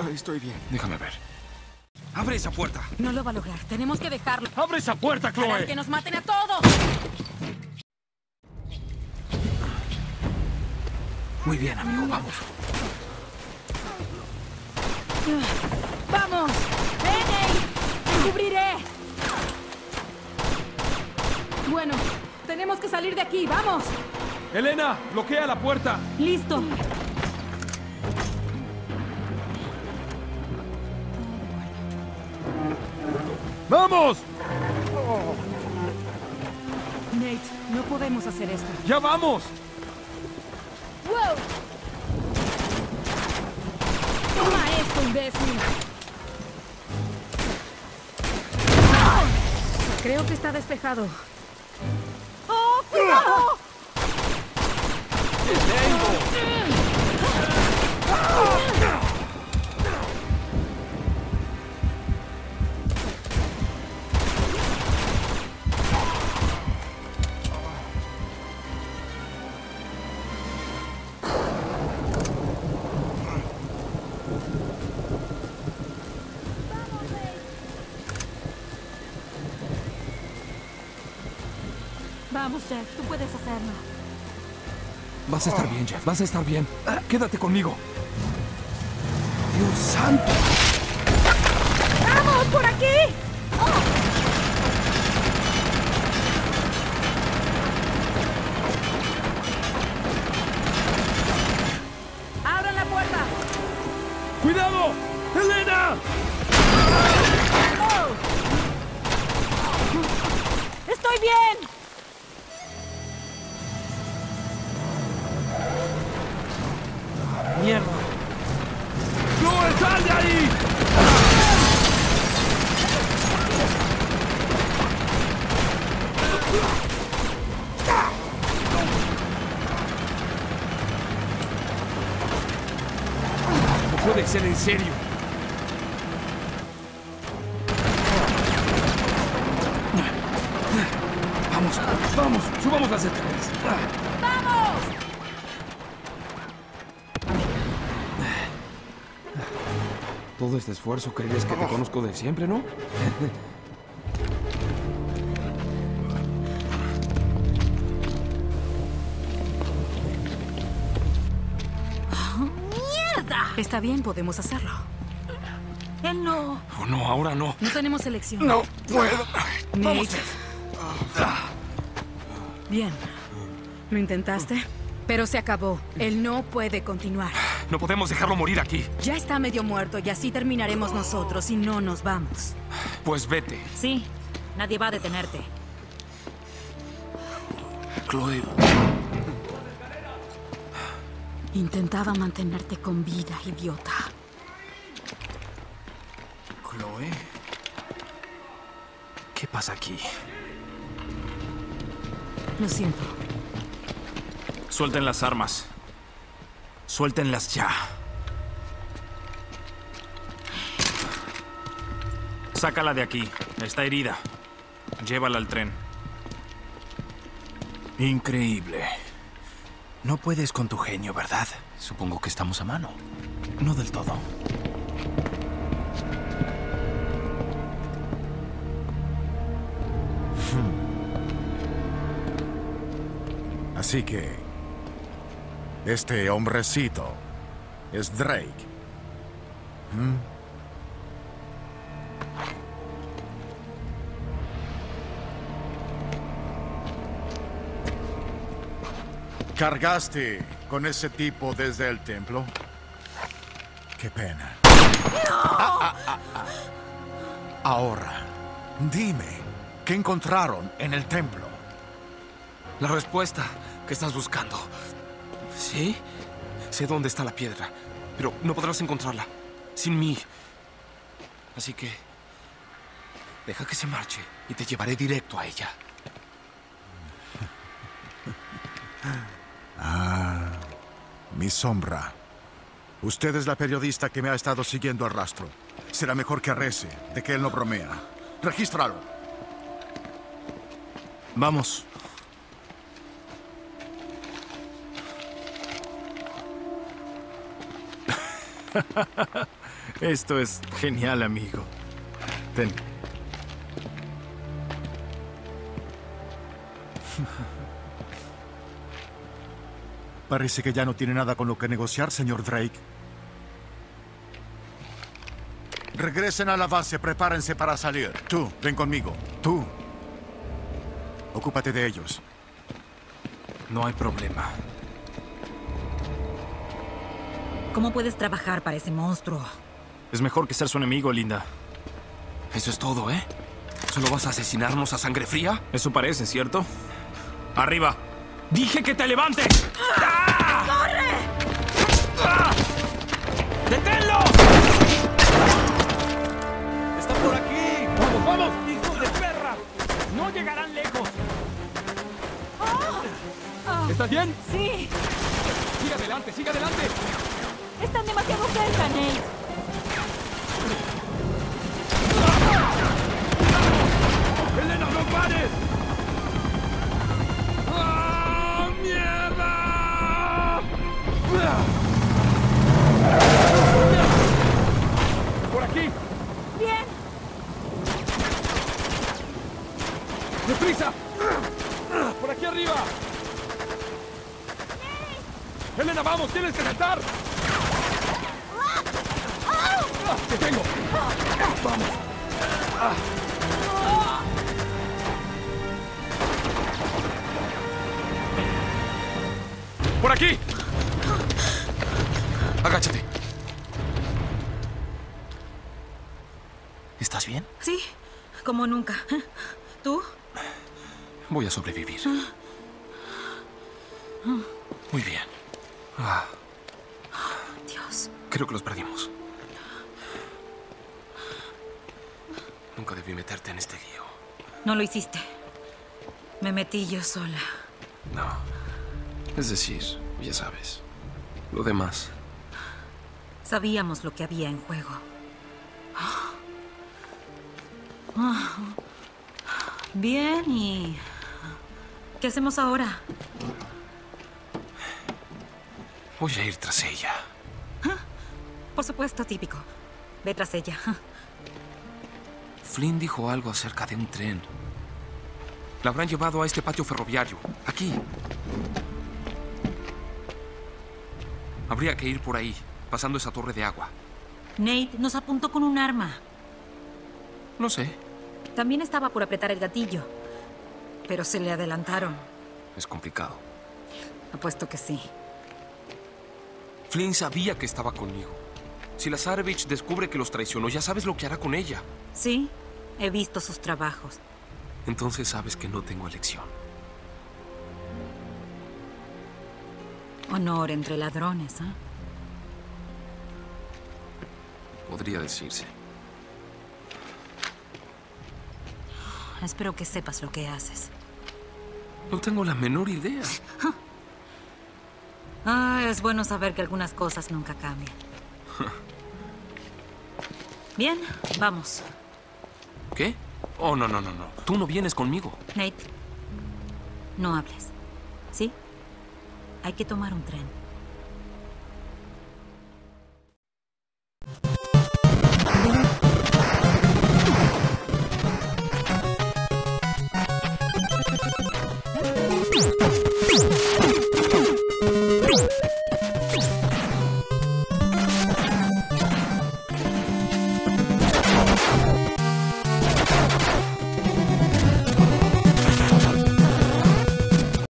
Ah, estoy bien. Déjame ver. ¡Abre esa puerta! No lo va a lograr. Tenemos que dejarlo. ¡Abre esa puerta, Harás Chloe! que nos maten a todos. Muy bien, amigo, vamos. ¡Vamos! ¡Ven, ¡Te cubriré! Bueno, tenemos que salir de aquí. ¡Vamos! ¡Elena! ¡Bloquea la puerta! ¡Listo! ¡Vamos! Nate, no podemos hacer esto. ¡Ya vamos! ¡Wow! ¡Toma esto, imbécil! Creo que está despejado. ¡Oh, cuidado! Vamos, Jeff, tú puedes hacerlo. Vas a estar bien, Jeff. Vas a estar bien. Ah, Quédate conmigo. ¡Dios santo! ¡Vamos, por aquí! ¡Abran la puerta! ¡Cuidado! ¡Elena! ¡Mierda! ¡Chloe, sal de ahí! No puede ser en serio. Vamos, vamos, subamos las escaleras. Todo este esfuerzo, ¿crees que te conozco de siempre, no? ¡Mierda! Está bien, podemos hacerlo. Él no. Oh, no, ahora no. No tenemos elección. No puedo. Nate. Bien. ¿Lo intentaste? Pero se acabó. Él no puede continuar. No podemos dejarlo morir aquí. Ya está medio muerto y así terminaremos nosotros y no nos vamos. Pues vete. Sí, nadie va a detenerte. Chloe, Intentaba mantenerte con vida, idiota. Chloe. ¿Qué pasa aquí? Lo siento. Suelten las armas. Suéltenlas ya. Sácala de aquí. Está herida. Llévala al tren. Increíble. No puedes con tu genio, ¿verdad? Supongo que estamos a mano. No del todo. Así que... Este hombrecito es Drake. ¿Mm? ¿Cargaste con ese tipo desde el templo? Qué pena. Ah, ah, ah, ah. Ahora, dime, ¿qué encontraron en el templo? La respuesta que estás buscando. ¿Sí? Sé dónde está la piedra, pero no podrás encontrarla sin mí. Así que... Deja que se marche y te llevaré directo a ella. Ah, mi sombra. Usted es la periodista que me ha estado siguiendo al rastro. Será mejor que rece de que él no bromea. Regístralo. Vamos. Esto es genial, amigo. Ten. Parece que ya no tiene nada con lo que negociar, señor Drake. Regresen a la base, prepárense para salir. Tú, ven conmigo. Tú. Ocúpate de ellos. No hay problema. ¿Cómo puedes trabajar para ese monstruo? Es mejor que ser su enemigo, Linda. Eso es todo, ¿eh? ¿Solo vas a asesinarnos a sangre fría? Eso parece, ¿cierto? ¡Arriba! ¡Dije que te levantes! ¡Corre! ¡Deténlo! ¡Está por aquí! ¡Vamos, vamos! ¡Hijos de perra! ¡No llegarán lejos! ¿Estás bien? Sí, ¡Sigue adelante, sigue adelante! Están demasiado cerca, Nate. ¡Elena, no pares! ¡Ah, mierda! ¡Por aquí! Bien, ¡Deprisa! ¡Por aquí arriba! ¡Elena, vamos! ¡Tienes que saltar! ¡Ah, ¡Te tengo! ¡Vamos! ¡Por aquí! Agáchate. ¿Estás bien? sí, como nunca. ¿Tú? Voy a sobrevivir. Muy bien. Ah, Dios. creo que los perdimos. Nunca debí meterte en este lío. No lo hiciste. Me metí yo sola. No. Es decir, ya sabes. Lo demás. Sabíamos lo que había en juego. Bien, ¿y qué hacemos ahora? Voy a ir tras ella. Por supuesto, típico. Ve tras ella. Flynn dijo algo acerca de un tren. La habrán llevado a este patio ferroviario. Aquí. Habría que ir por ahí, pasando esa torre de agua. Nate nos apuntó con un arma. No sé. También estaba por apretar el gatillo. Pero se le adelantaron. Es complicado. Apuesto que sí. Flynn sabía que estaba conmigo. Si Lazarevich descubre que los traicionó, ya sabes lo que hará con ella. Sí, he visto sus trabajos. Entonces sabes que no tengo elección. Honor entre ladrones, ¿ah? Podría decirse. Espero que sepas lo que haces. No tengo la menor idea. Ah, es bueno saber que algunas cosas nunca cambian. Bien, vamos. ¿Qué? Oh, no, no, no, no. Tú no vienes conmigo. Nate, no hables. ¿Sí? Hay que tomar un tren.